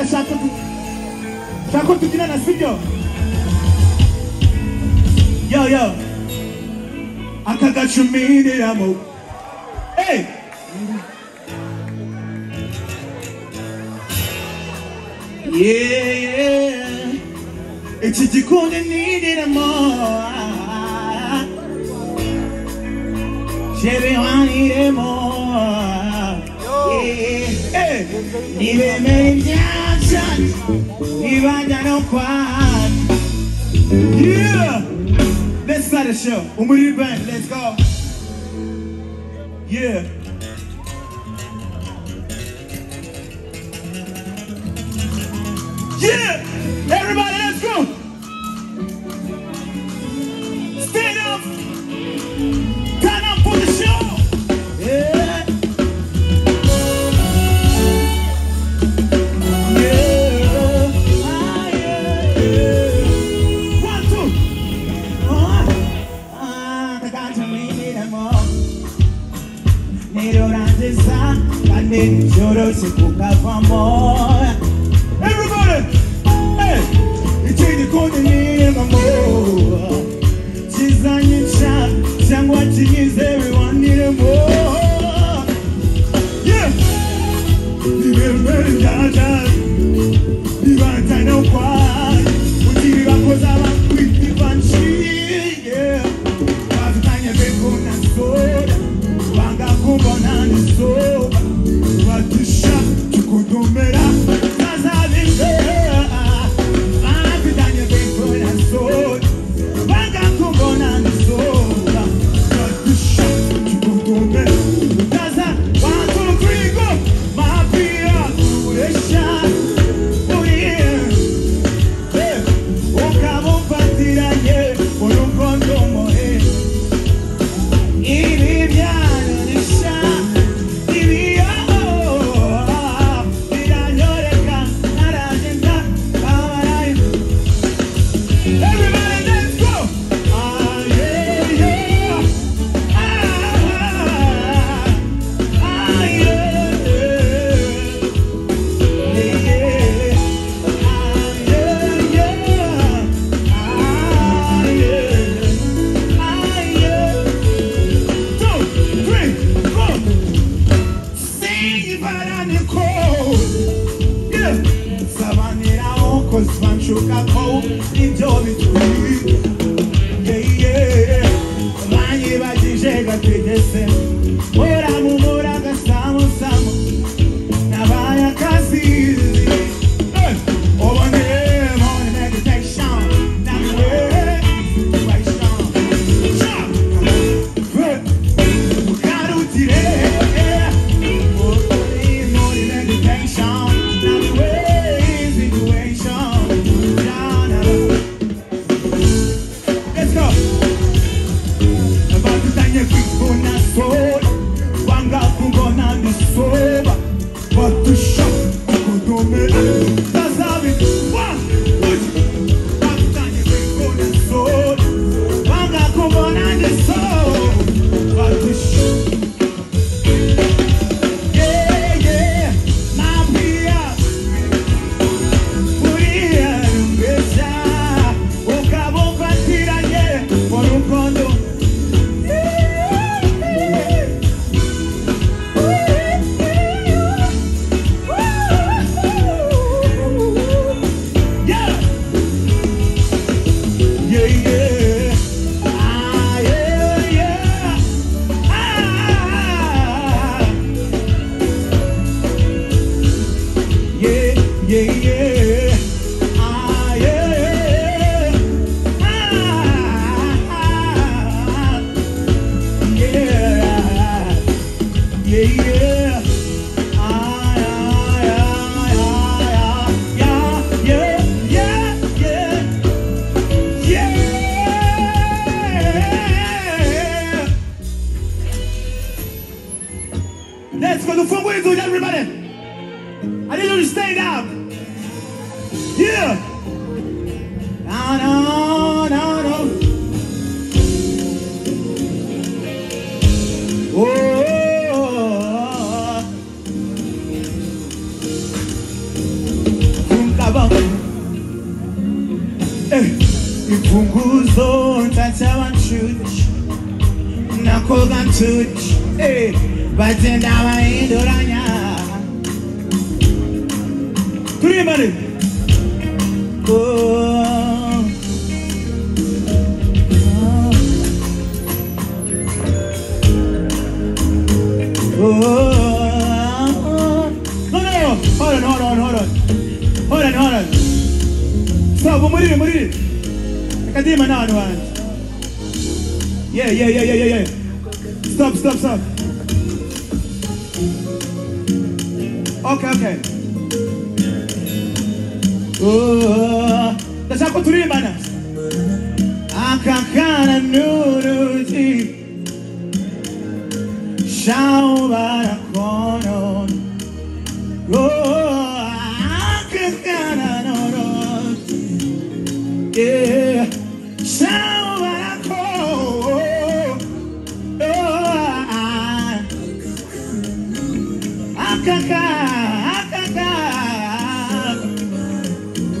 na shakutu shakutu jina na sivyo yo yo. Akagacumiriramo hey. yeah, yeah. iki gikoni niriramo shebewaniremo nibemere ibyawe Nation y váyanos Juan. Yeah! Let's start the show. Umuri Band, let's go. Yeah. Yeah! Everybody, let's go! Stand up! Savanera o con smanchuka ko i giorni tui. Yeah, yeah. Vanyi for kantuch Eh, batenda bayindoranya Kurimani Oh Oh, no, no, no. Hold on, hold on, hold on. Hold on, hold on. Stop, umurire, umurire. Akadima now, no one. Yeah, yeah, yeah, yeah, yeah, yeah. Stop, stop, stop. Okay, okay. Uh, oh, ndashaka turimbana. Akakana nuruji. Shaubara kono. akaka akaka.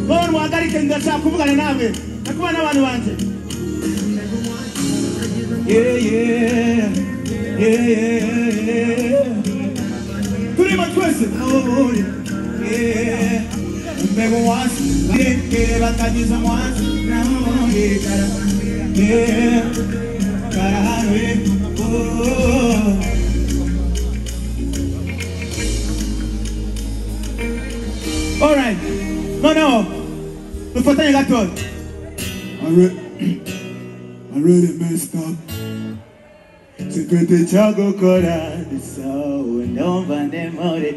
Bora muhagarike ndashakuvugana nawe nakubana n'abantu banjye turimo twese mbega uwansi barekere batagize umwansi nawe karahano ye oh, oh, oh. Oh. All right. No, no. Dufatanye gatoya. I re- I really messed up. Secrete chago kora so ndumva ndemore.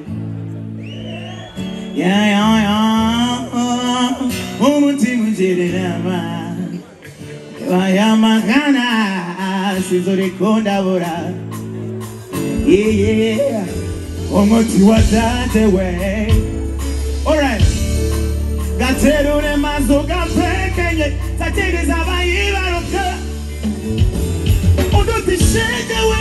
Yeah, yeah, yeah. Umutima ujererama. Wayamagana sizorikundabura. Yeah, yeah. Umuti watate we. baterure mazuka mpekenye satigizavayivaro udutishenyewe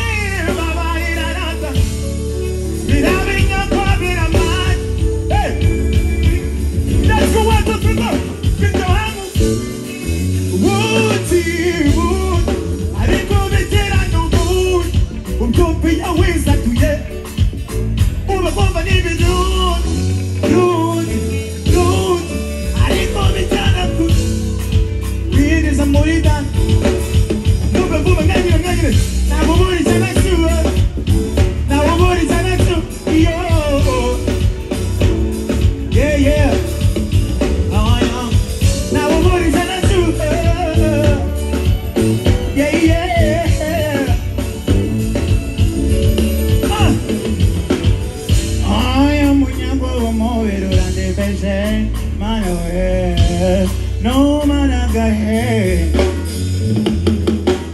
no mana gahe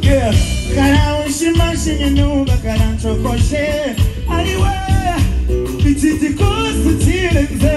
yeah karawushimashimye nuba karanshokoshe ari we bititi kusi kirenze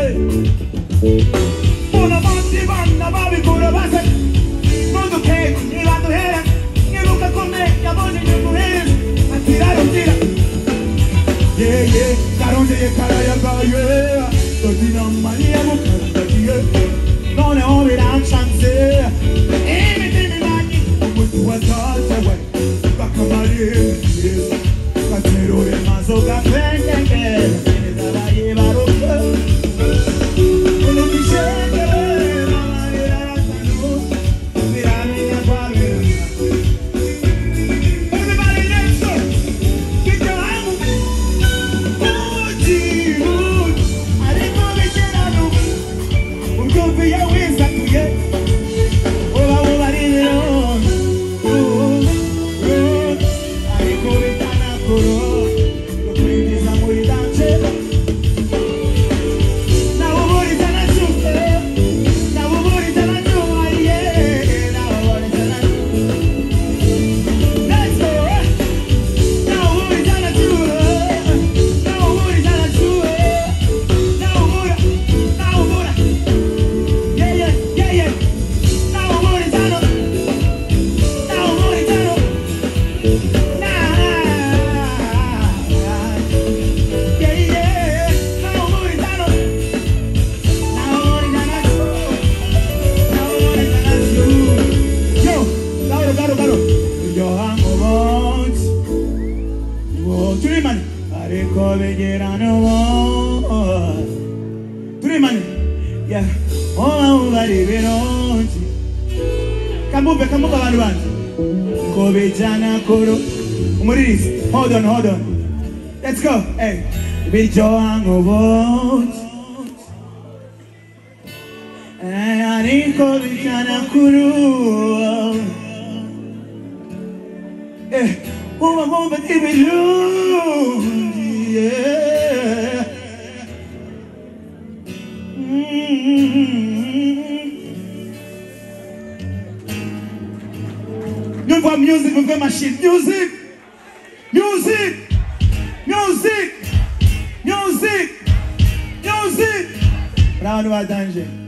get on the wall. Three man, yeah. All over the world. Kambupe, kambupe abantu bantu. Kobe jana koro. Umuririzi, hold on, hold on. Let's go. Hey. Bijo angobot. Hey, oh, I'm uwa ngombe ibiru yeah mm-hmm. music, numva machine. Music! Music! Music! Music! Music! Round wa danger.